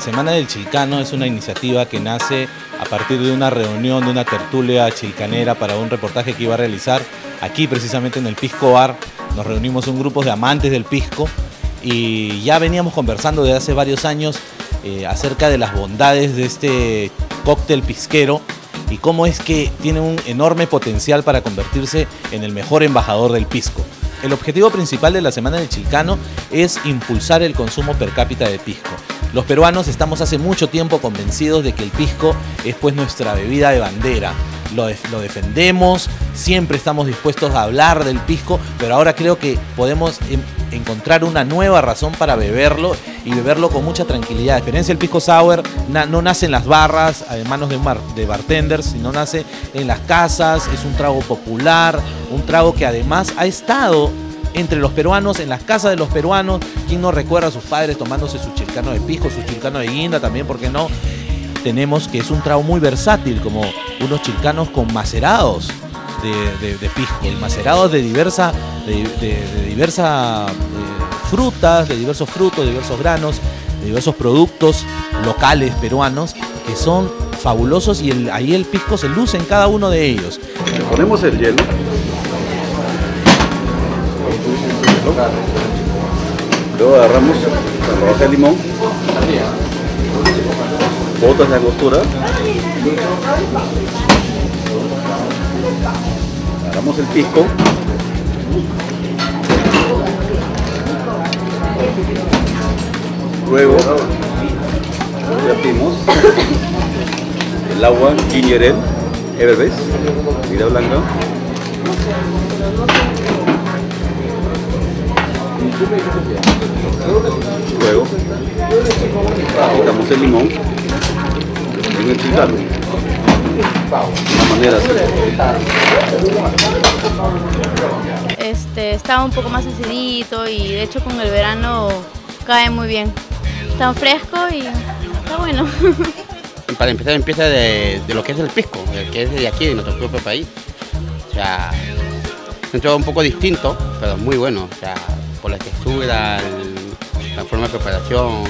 Semana del Chilcano es una iniciativa que nace a partir de una reunión, de una tertulia chilcanera para un reportaje que iba a realizar aquí precisamente en el Pisco Bar. Nos reunimos un grupo de amantes del pisco y ya veníamos conversando desde hace varios años eh, acerca de las bondades de este cóctel pisquero y cómo es que tiene un enorme potencial para convertirse en el mejor embajador del pisco. El objetivo principal de la Semana del Chilcano es impulsar el consumo per cápita de pisco. Los peruanos estamos hace mucho tiempo convencidos de que el pisco es pues nuestra bebida de bandera. Lo, defendemos, siempre estamos dispuestos a hablar del pisco, pero ahora creo que podemos em, encontrar una nueva razón para beberlo y beberlo con mucha tranquilidad. La experiencia del pisco sour no nace en las barras, en manos de, de bartenders, sino nace en las casas, es un trago popular, un trago que además ha estado entre los peruanos, en las casas de los peruanos. ¿Quién no recuerda a sus padres tomándose su chilcano de pisco, su chilcano de guinda también, por qué no? Tenemos que es un trago muy versátil, como unos chilcanos con macerados de, pisco, macerados de diversa, de, diversa eh, frutas, de diversos frutos, de diversos granos, de diversos productos locales peruanos que son fabulosos y ahí el pisco se luce en cada uno de ellos. Le ponemos el hielo Luego agarramos la rodaja de limón, botas de angostura, agarramos el pisco, luego vertimos el agua ginger ale, everbase, vida blanca, Luego quitamos el limón en el chilcano. Una manera Este, está un poco más encidito y de hecho con el verano cae muy bien. Está fresco y está bueno. Para empezar empieza de, lo que es el pisco, que es de aquí, de nuestro propio país. O sea, es un poco distinto, pero muy bueno. O sea, por la textura, la forma de preparación.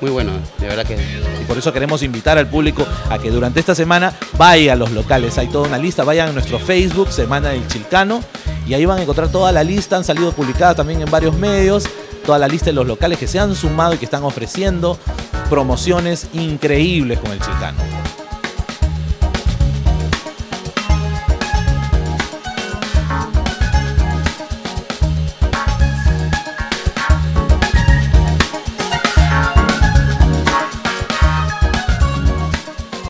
Muy bueno, de verdad que. Y por eso queremos invitar al público a que durante esta semana vaya a los locales. Hay toda una lista, vayan a nuestro Facebook, Semana del Chilcano, y ahí van a encontrar toda la lista. Han salido publicadas también en varios medios, toda la lista de los locales que se han sumado y que están ofreciendo promociones increíbles con el Chilcano.